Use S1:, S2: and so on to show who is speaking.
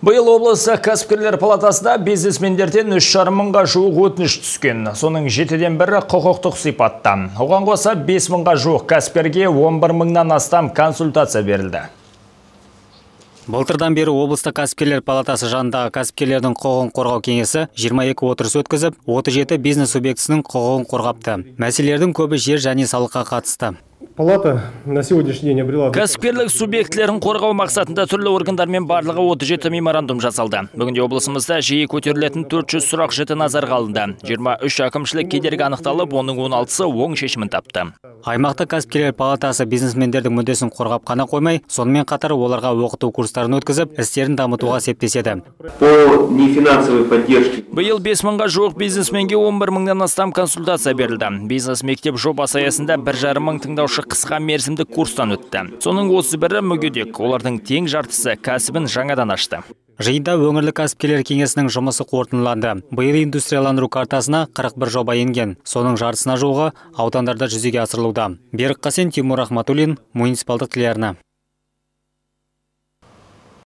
S1: Бұйыл облысы кәсіпкерлер палатасында бизнесмендерден үш мыңға жуық өтініш түскен. Соның жетіден бірі құқықтық сипатта. Оған қоса 5 мыңға жуық кәсіпкерге 11 мыңнан астам консультация берілді.
S2: Былтырдан бері облыстық кәсіпкерлер палатасы жанындағы кәсіпкерлердің құқығын қорғау кеңесі 22 отырыс өткізіп, 37 бизнес субъектісінің құқығын қорғапты. Мәселелердің көбі жер және салыққа қатысты.
S3: Палата на сегодняшний день обрела...
S1: Кәсіпкерлік субъектілерін қорғау мақсатында түрлі органдармен барлығы 37 меморандум жасалды. Бүгінде облысымызда жиі көтерілетін 400 сұрақ жіті назарға алынды. 23 әкімшілік кедергі анықталып, оның 16-сы оң шешімін тапты.
S2: Аймақта кәсіпкерлер палатасы бизнесмендердің мүддесін қорғап қана қоймай, сонымен қатар оларға оқыту курстарын өткізіп, істерін дамытуға септеседі.
S4: По нефинансовой поддержке
S1: Биыл 5 мыңға жуық бизнесменге 11 мыңнан астам консультация берілді. Бизнес мектеп жобасы аясында бір жарым мың тыңдаушы қысқа мерзімді курстан өтті. Соның 31-і мүгедек, олардың тең жартысы кәсібін жаңадан ашты.
S2: Жиында өңірлік кәсіпкерлер кеңесінің жұмысы қорытындыланды. Биыл индустрияландыру картасына 41 жоба енген. Соның жартысына жуығы аудандарда жүзеге асырылуда. Берік Қасен, Тимур Ахматуллин, муниципалдық телеарна.